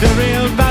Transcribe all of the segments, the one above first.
The real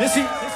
Yes, he.